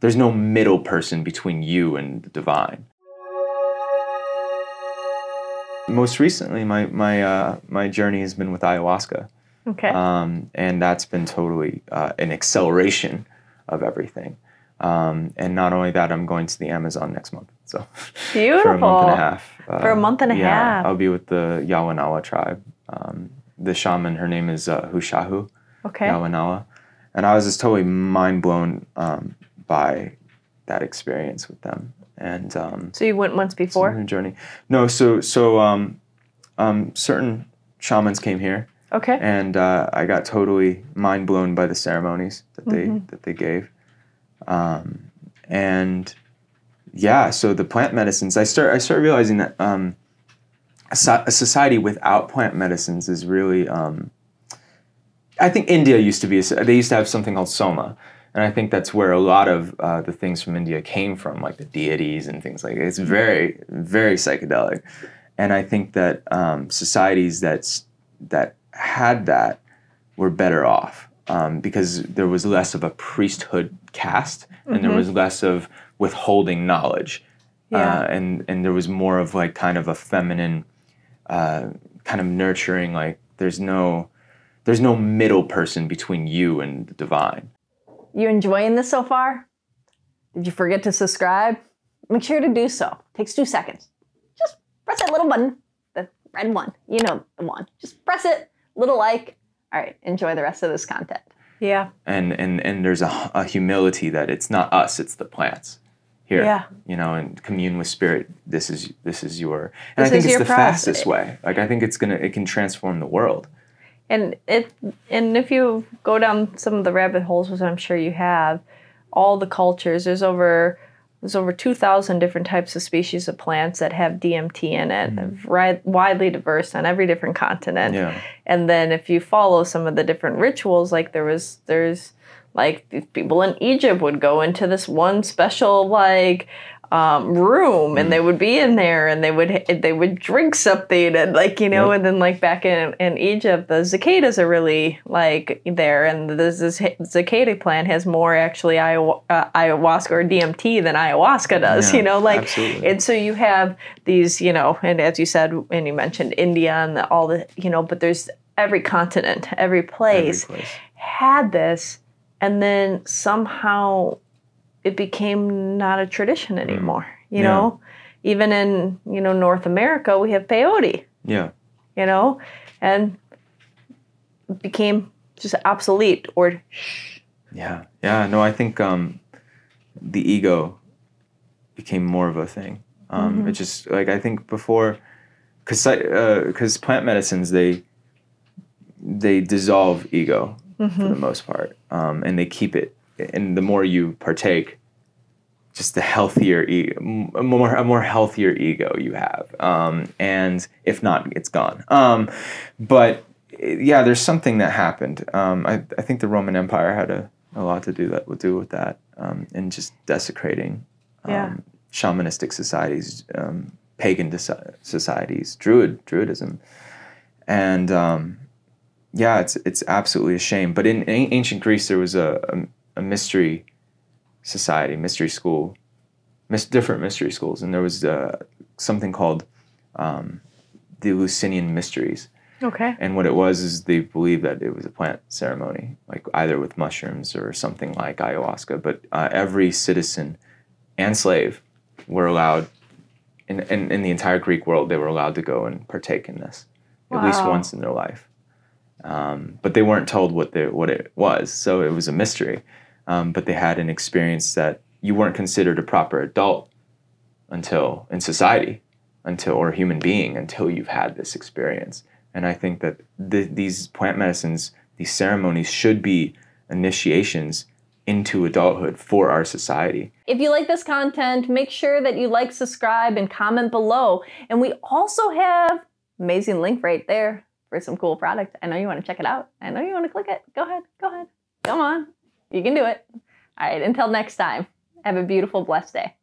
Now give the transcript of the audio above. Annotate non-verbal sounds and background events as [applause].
there's no middle person between you and the divine. Most recently, my my uh, my journey has been with ayahuasca, Okay. um, and that's been totally uh, an acceleration of everything. Um, and not only that, I'm going to the Amazon next month. So Beautiful. [laughs] for a month and a half. Uh, For a month and a yeah, half. I'll be with the Yawanawa tribe. Um, the shaman, her name is uh, Hushahu Okay. Yawanawa, and I was just totally mind blown um, by that experience with them. And um, So you went once before? a journey. No, so so um, um, certain shamans came here, Okay. and uh, I got totally mind blown by the ceremonies that they Mm-hmm. that they gave, um, and yeah, so the plant medicines. I start I start realizing that um, a, so- a society without plant medicines is really. Um, I think India used to be. A, they used to have something called soma, and I think that's where a lot of uh, the things from India came from, like the deities and things like. that. It's very very psychedelic, and I think that um, societies that's that had that were better off um, because there was less of a priesthood caste and there was less of withholding knowledge Yeah. uh, and and there was more of like kind of a feminine uh, kind of nurturing like there's no there's no middle person between you and the divine You enjoying this so far? Did you forget to subscribe? Make sure to do so. Takes two seconds. Just press that little button, the red one. You know the one. Just press it, little like. All right, enjoy the rest of this content. Yeah. and and and there's a, a humility that it's not us it's the plants here Yeah. you know and commune with spirit this is this is your and This i think is it's your the process. fastest way like i think it's gonna it can transform the world And it and if you go down some of the rabbit holes, which I'm sure you have, all the cultures, there's over there's over 2,000 different types of species of plants that have DMT in it, hmm. ri- widely diverse on every different continent. yeah And then if you follow some of the different rituals, like there was there's like people in Egypt would go into this one special like um, room and they would be in there and they would they would drink something and like you know Yep. and then like back in in Egypt the cicadas are really like there and this this cicada plant has more actually ayahu- uh, ayahuasca or DMT than ayahuasca does Yeah, you know like absolutely. and so you have these you know and as you said and you mentioned India and the, all the you know but there's every continent every every place place. had this and then somehow it became not a tradition anymore you Mm. Yeah. know even in you know north america we have peyote yeah you know and it became just obsolete or Yeah, yeah. No, I think um, the ego became more of a thing. Um, It just like I think before, because because plant medicines they they dissolve ego for the most part, um, and they keep it. And the more you partake, just the healthier more a more healthier ego you have. Um, and if not, it's gone. Um, but yeah, there's something that happened. Um, I, I think the Roman Empire had a, a lot to do that would do with that, um, and just desecrating um, Yeah. shamanistic societies, um, pagan deci- societies, Druid Druidism, and um, yeah, it's it's absolutely a shame. But in, a- ancient Greece, there was a, a, a mystery society, mystery school, mis- different mystery schools, and there was uh, something called um, the Eleusinian Mysteries. okay And what it was is they believed that it was a plant ceremony, like either with mushrooms or something like ayahuasca. But uh, every citizen and slave were allowed, in, in, in the entire Greek world, they were allowed to go and partake in this at least once in their life. Um, but they weren't told what the, what it was, so it was a mystery. Um, but they had an experience that you weren't considered a proper adult until in society until or a human being until you've had this experience and i think that th- these plant medicines these ceremonies should be initiations into adulthood for our society If you like this content, make sure that you like, subscribe, and comment below. And we also have amazing link right there for some cool product. I know you want to check it out. I know you want to click it. Go ahead. Go ahead. Come on. You can do it. All right. Until next time, have a beautiful, blessed day.